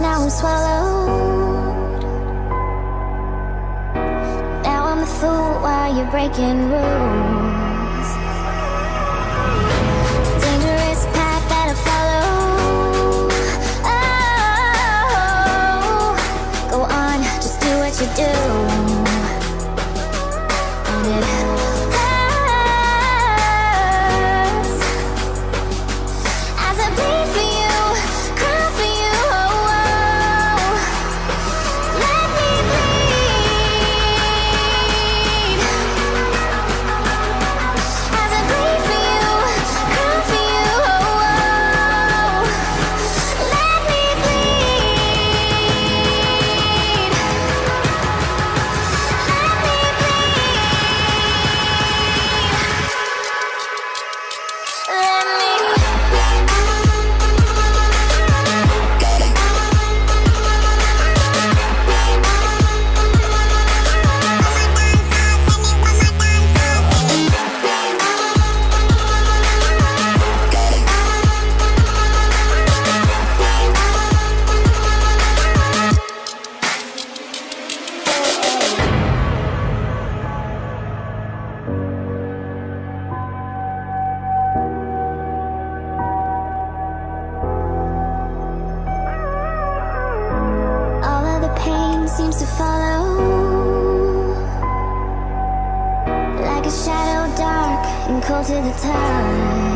now I'm swallowed. Now I'm the fool while you're breaking rules. seems to follow. Like a shadow dark and cold to the touch.